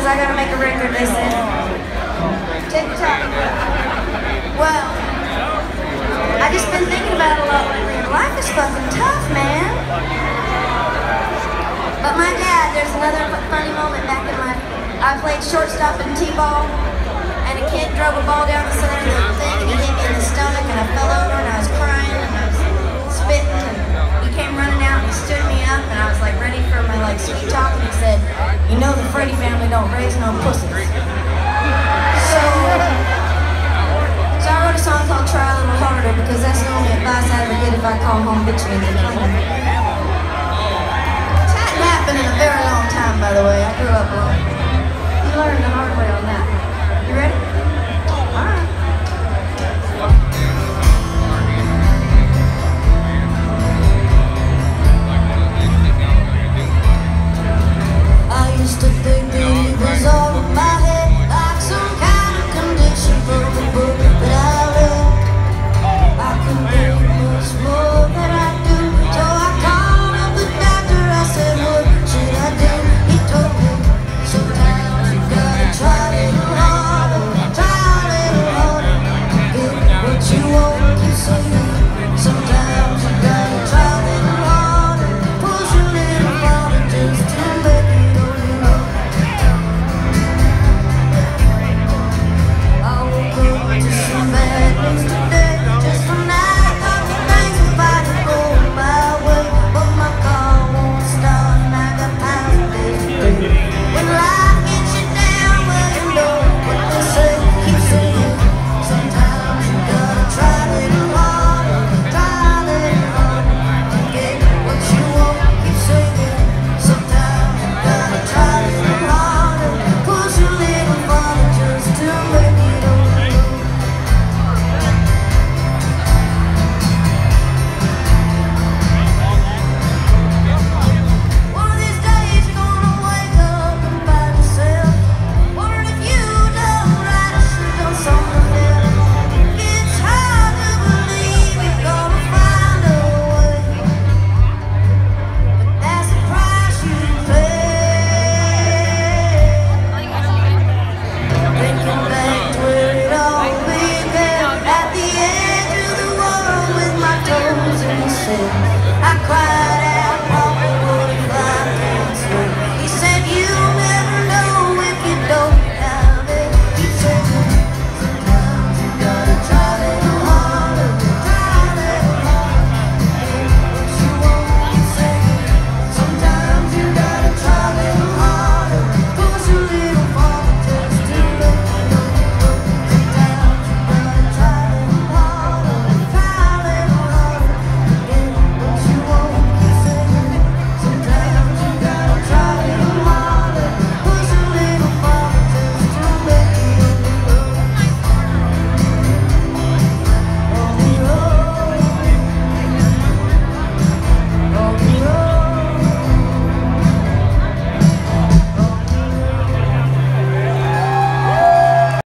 because I gotta make a record, they said. TikTok. Well, I just been thinking about it a lot lately. Life is fucking tough, man. But my dad, there's another funny moment back in my. I played shortstop in T-ball, and a kid drove a ball down don't raise no pussies." So, so I wrote a song called "Try a Little Harder" because that's the only advice I ever get if I call home bitchy in the morning. It's hadn't happened in a very long time, by the way. I grew up alone. You learn the hard way on that. You ready? All right. I used to I cry.